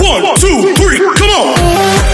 One, two, three, come on.